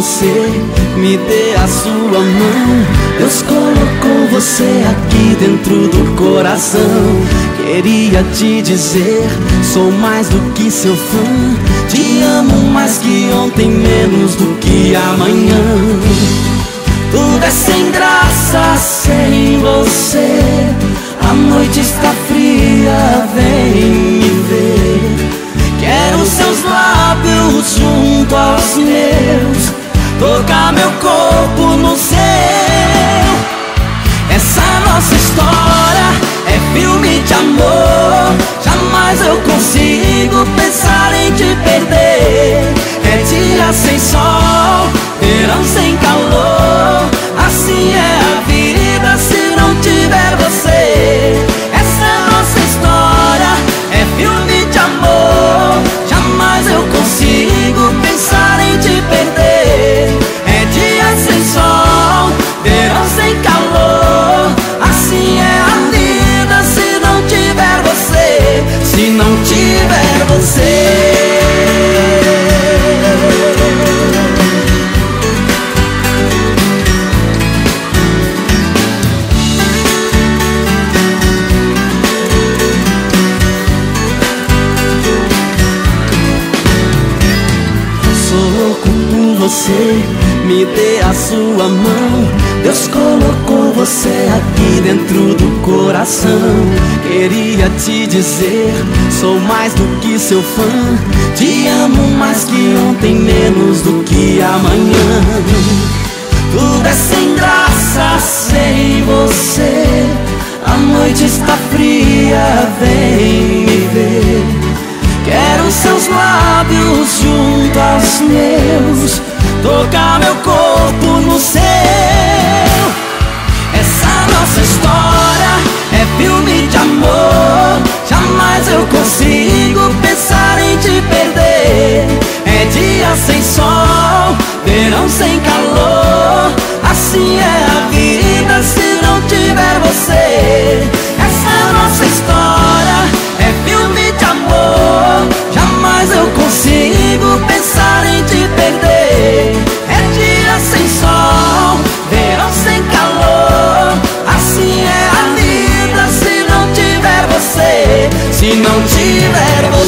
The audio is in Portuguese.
você, me dê a sua mão. Deus colocou você aqui dentro do coração. Queria te dizer, sou mais do que seu fã. Te amo mais que ontem, menos do que amanhã. Tudo é sem graça sem você. A noite está fria, vem me ver. Quero seus lábios junto aos meus, tocar meu corpo no seu. Essa nossa história é filme de amor. Jamais eu consigo pensar em te perder. É dia sem sol, você, me dê a sua mão. Deus colocou você aqui dentro do coração. Queria te dizer, sou mais do que seu fã. Te amo mais que ontem, menos do que amanhã. Tudo é sem graça sem você. A noite está fria, vem me ver. Quero seus lábios junto meus, tocar meu corpo no seu. não tiver